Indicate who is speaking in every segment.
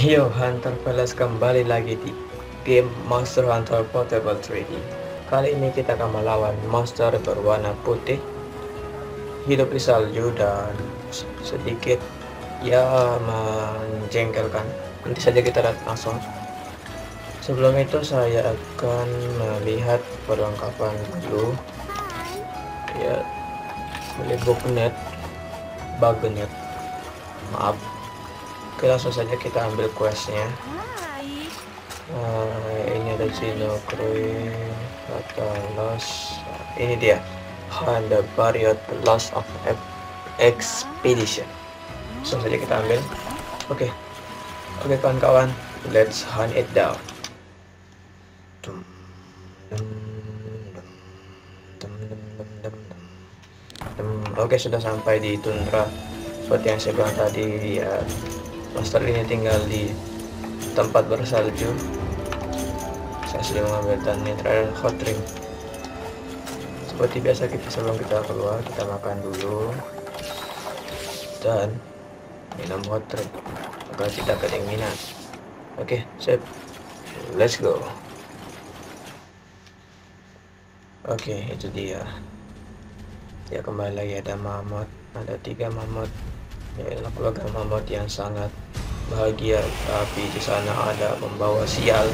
Speaker 1: Yo, Hunter Palace kembali lagi di game Monster Hunter Portable 3D. Kali ini kita akan melawan monster berwarna putih, hidup di salju dan sedikit ya menjengkelkan. Nanti saja kita lihat langsung. Sebelum itu saya akan melihat perlengkapan dulu. Ya, beli bugnet. Maaf, Oke langsung saja kita ambil questnya. Uh, ini ada Gino Krui Katalos ini dia. Honda Barriot Loss of Expedition. Langsung saja kita ambil. Oke. Okay. oke okay, kawan-kawan. Let's hunt it down. Oke okay, sudah sampai di tundra. Seperti yang saya bilang tadi ya Master ini tinggal di tempat bersalju. Saya sudah mengambil dan terakhir hot drink. Seperti biasa kita sebelum kita keluar kita makan dulu dan minum hot drink agar tidak kedinginan. Oke, okay, sip. Let's go. Oke, okay, itu dia. Ya kembali lagi ada mamut, ada tiga mamut ialah keluarga Muhammad yang sangat bahagia tapi di sana ada membawa sial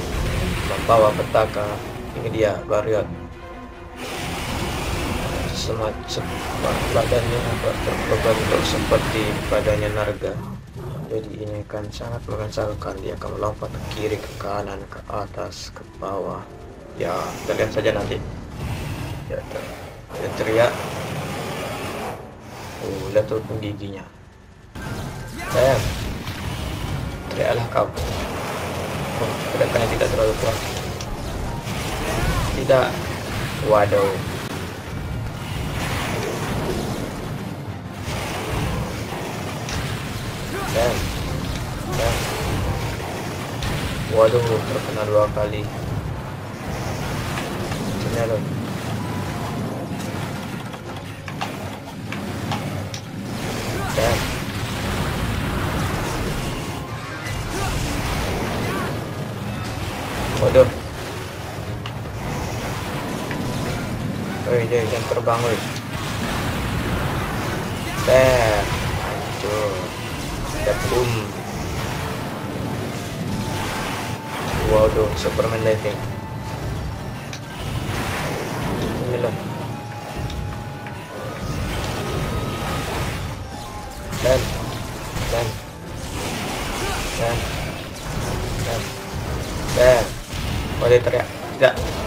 Speaker 1: membawa petaka. Ini dia Bariot. Semacam badannya berbentuk seperti badannya Narga jadi ini akan sangat mengesalkan dia akan melompat ke kiri ke kanan ke atas ke bawah. Ya kita lihat saja nanti. Ya teriak. Oh lihat tuh giginya sayang. Teriaklah kau. Oh, gerakannya tidak terlalu kuat. Tidak. Waduh. Sayang. Sayang. Waduh terkena dua kali. Sini loh Woi, dia jangan terbang, woi. Bam. Hancur. boom. Waduh, Superman diving. Ini loh. Dan. Dan. Dan. Dan. Dan. Oh dia teriak. Tidak.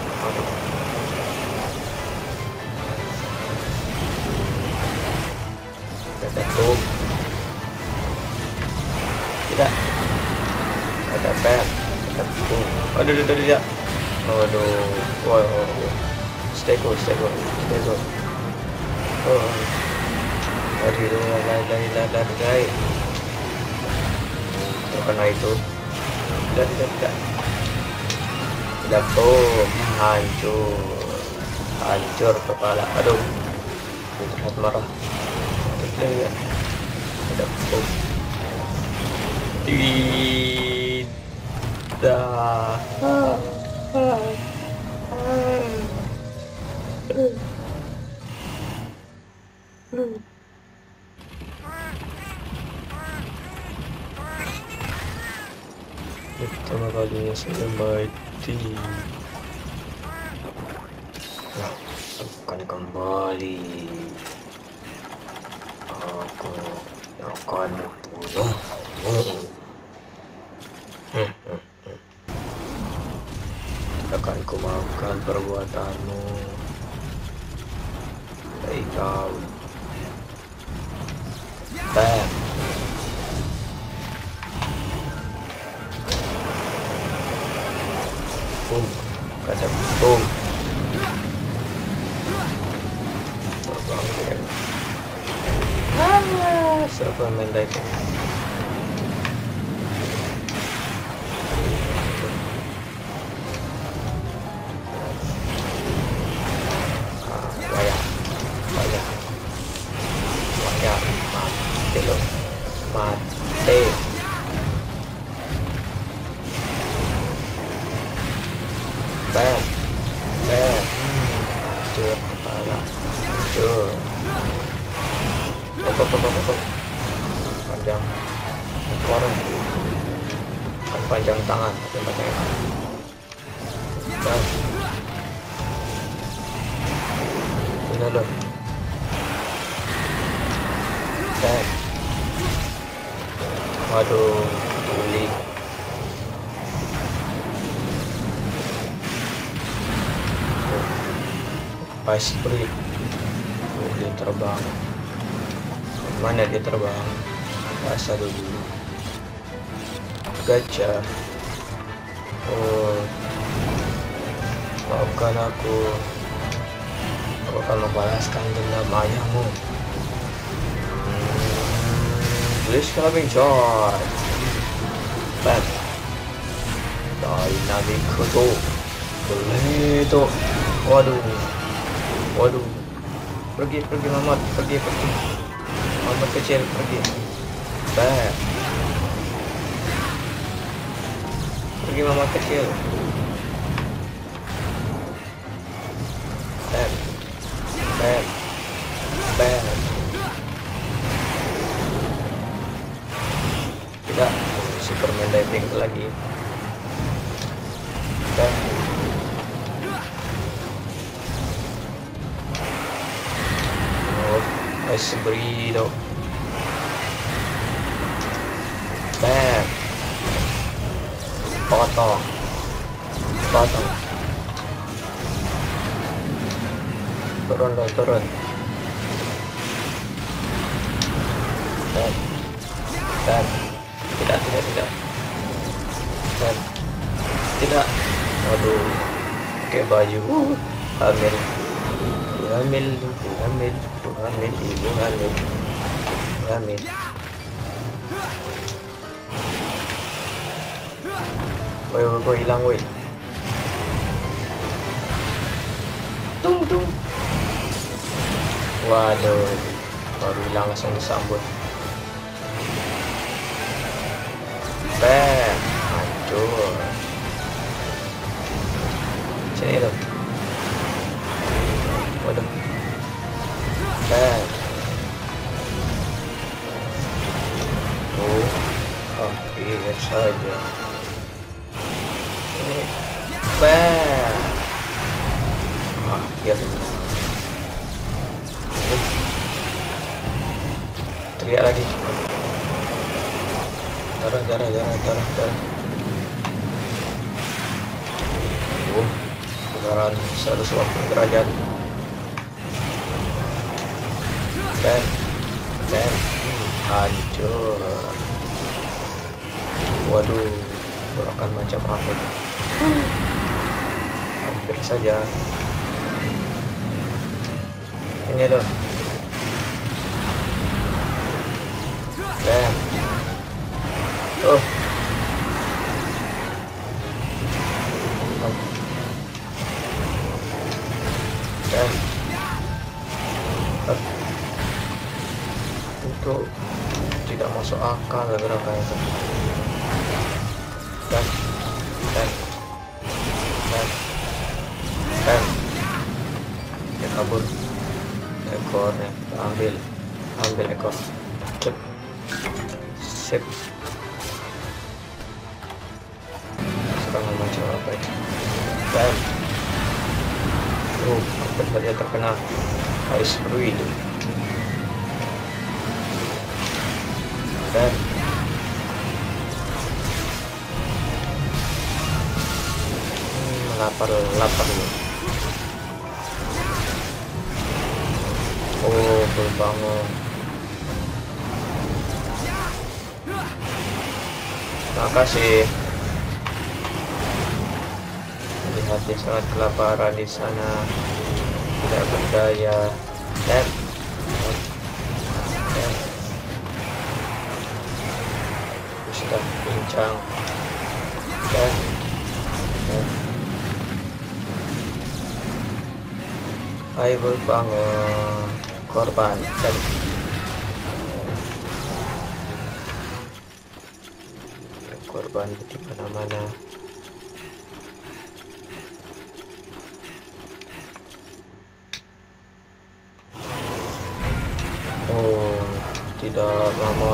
Speaker 1: Aduh, aduh, aduh, tidak. Waduh. Wow. Stay cool, stay cool, stay cool. Oh. Dari dari. Kena itu. Tidak, tidak, tidak. Datum hancur hancur kepala aduh terlihat marah terlihat Datum tidak Pertama kalinya saya mati mati nah, akan kembali. Aku akan membunuhmu perbuatanmu pokok panjang orang kan panjang tangan tapi panjang bam ini loh bam waduh tuli Ice Sprint oh, dia terbang mana dia terbang rasa dulu. Gajah oh. Maafkan aku. Aku akan membalaskan dendam ayahmu. Hmm, please coming charge. Bam dynamic boleh tuh waduh. Waduh. Pergi pergi Mamat. Pergi pergi Mamat kecil pergi. Bam pergi Mamat kecil. Bam bam bam tidak Superman diving lagi es brido bam potong potong turun lo turun. Bam bam tidak tidak tidak. Bam tidak. Waduh pakai baju. Hamil hamil hamil hamil ibu hamil hamil woi woi woi hilang woi tung tung waduh baru hilang langsung disambut bam hancur sini tuh bam oh hampir saja ini bam teriak lagi darah darah darah darah darah. Oh beneran 180 derajat dan dan hancur waduh gerakan macam apa hampir saja ini loh. Oh. Oh. Masuk akal gerakan itu. Bam. Bam. Bam. Bam. Dia kabur. Ekornya ambil. Ambil ekor. Cep. Sip. Serangan macam apa itu? Bam. Oh, hampir saja terkena ice breed. Hmm, lapar, lapar nih. Oh, berbangun. Makasih. Lihat dia sangat kelaparan di sana. Tidak berdaya. Dan Jangan. Jangan. Ayo bang korban. dan korban di mana-mana oh tidak lama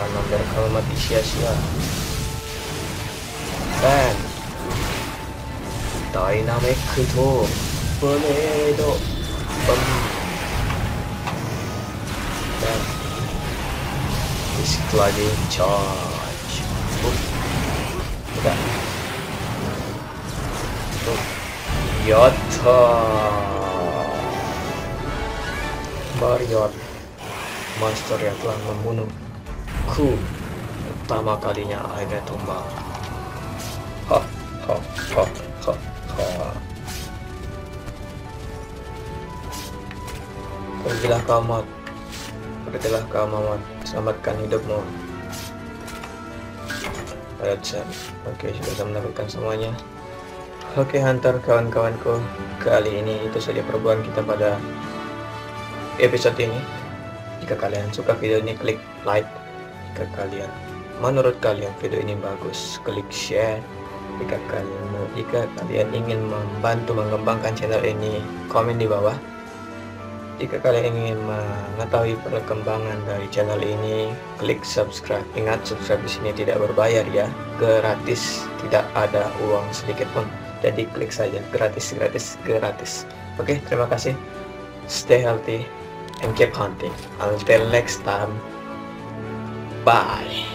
Speaker 1: akan membiarkan mati sia-sia. Dan dynamic itu tornado. Bom dan Discluding charge. Oh. udah. Yatta Barrier Monster yang telah membunuhku Pertama kalinya akhirnya tumbang Ha ha ha ha ha Pergilah kau mat Pergilah kau mat Selamatkan hidupmu Alright, Oke, sudah mendapatkan semuanya. Oke Hunter kawan-kawanku Kali ini itu saja perbuatan kita pada episode ini Jika kalian suka video ini klik like Jika kalian. Menurut kalian video ini bagus. Klik share. Jika kalian jika kalian ingin membantu mengembangkan channel ini komen di bawah. Jika kalian ingin mengetahui perkembangan dari channel ini, klik subscribe. Ingat, subscribe di sini tidak berbayar ya, gratis, tidak ada uang sedikit pun. Jadi klik saja. Gratis gratis gratis. Oke terima kasih. Stay healthy and keep hunting. Until next time bye